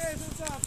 Okay, it's up.